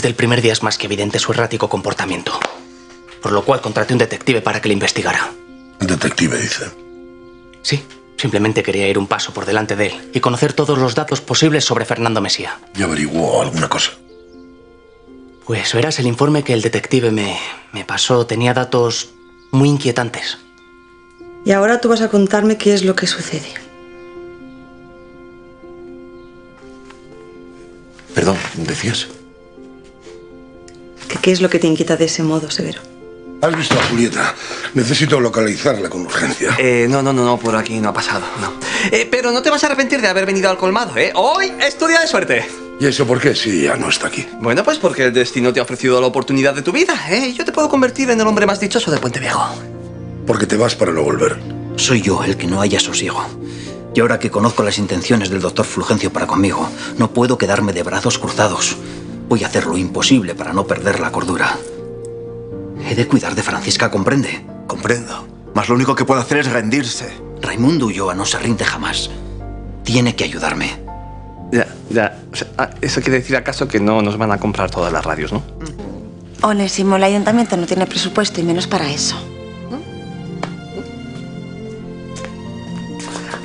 Desde el primer día es más que evidente su errático comportamiento. Por lo cual contraté un detective para que le investigara. Un detective, dice. Sí, simplemente quería ir un paso por delante de él y conocer todos los datos posibles sobre Fernando Mesía. ¿Y averiguó alguna cosa? Pues verás, el informe que el detective me, me pasó tenía datos muy inquietantes. Y ahora tú vas a contarme qué es lo que sucede. Perdón, ¿decías? ¿Qué, ¿Qué es lo que te inquieta de ese modo, Severo? ¿Has visto a Julieta? Necesito localizarla con urgencia. Eh, no, no, no, no, por aquí no ha pasado, no. Eh, pero no te vas a arrepentir de haber venido al colmado, ¿eh? Hoy es tu día de suerte. ¿Y eso por qué si ya no está aquí? Bueno, pues porque el destino te ha ofrecido la oportunidad de tu vida, ¿eh? Yo te puedo convertir en el hombre más dichoso de Puente Viejo. Porque te vas para no volver. Soy yo el que no haya sosiego. Y ahora que conozco las intenciones del doctor Fulgencio para conmigo, no puedo quedarme de brazos cruzados. Voy a hacer lo imposible para no perder la cordura. He de cuidar de Francisca, ¿comprende? Comprendo. Mas lo único que puedo hacer es rendirse. Raimundo Ulloa no se rinde jamás. Tiene que ayudarme. Ya, ya. O sea, ah, ¿Eso quiere decir acaso que no nos van a comprar todas las radios, no? Onésimo, el ayuntamiento no tiene presupuesto y menos para eso.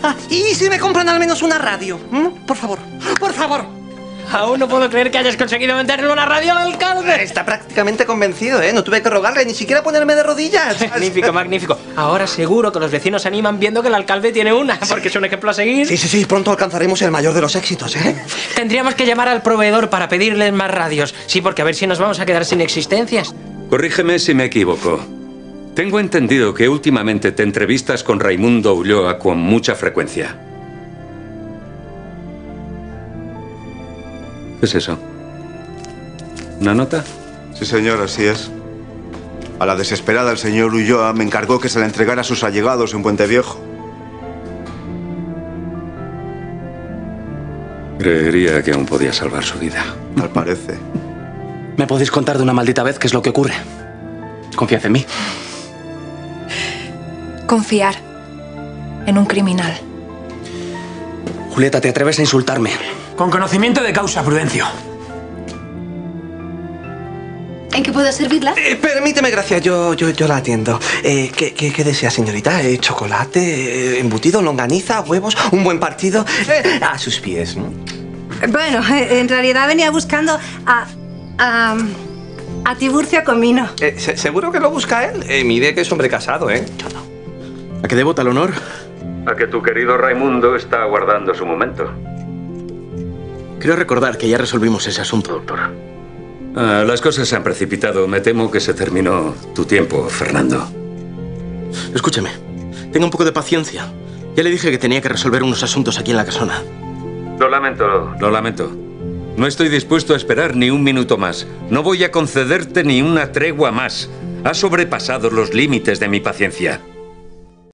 Ah, ¿y si me compran al menos una radio? ¿Mm? Por favor, por favor. Aún no puedo creer que hayas conseguido venderle una radio al alcalde. Está prácticamente convencido, ¿eh? No tuve que rogarle ni siquiera ponerme de rodillas. Magnífico, magnífico. Ahora seguro que los vecinos se animan viendo que el alcalde tiene una, porque es un ejemplo a seguir. Sí, sí, sí, pronto alcanzaremos el mayor de los éxitos, ¿eh? Tendríamos que llamar al proveedor para pedirles más radios. Sí, porque a ver si nos vamos a quedar sin existencias. Corrígeme si me equivoco. Tengo entendido que últimamente te entrevistas con Raimundo Ulloa con mucha frecuencia. ¿Qué es eso? ¿Una nota? Sí, señor, así es. A la desesperada, el señor Ulloa me encargó que se la entregara a sus allegados en Puente Viejo. Creería que aún podía salvar su vida. Tal parece. ¿Me podéis contar de una maldita vez qué es lo que ocurre? Confiad en mí. Confiar en un criminal. Julieta, ¿te atreves a insultarme? Con conocimiento de causa, Prudencio. ¿En qué puedo servirla? Eh, permíteme, gracias, yo, yo, yo la atiendo. Eh, ¿qué, qué, qué desea, señorita? Eh, ¿Chocolate? eh, ¿Embutido? ¿Longaniza? ¿Huevos? ¿Un buen partido? Eh, a sus pies, ¿no? Bueno, en realidad venía buscando a. a. a Tiburcio Comino. Eh, ¿se- ¿Seguro que lo busca él? Eh, mire que es hombre casado, ¿eh? ¿A qué debo tal honor? A que tu querido Raimundo está aguardando su momento. Creo recordar que ya resolvimos ese asunto, doctor. Ah, las cosas se han precipitado. Me temo que se terminó tu tiempo, Fernando. Escúcheme, tenga un poco de paciencia. Ya le dije que tenía que resolver unos asuntos aquí en la casona. Lo lamento, lo lamento. No estoy dispuesto a esperar ni un minuto más. No voy a concederte ni una tregua más. Has sobrepasado los límites de mi paciencia.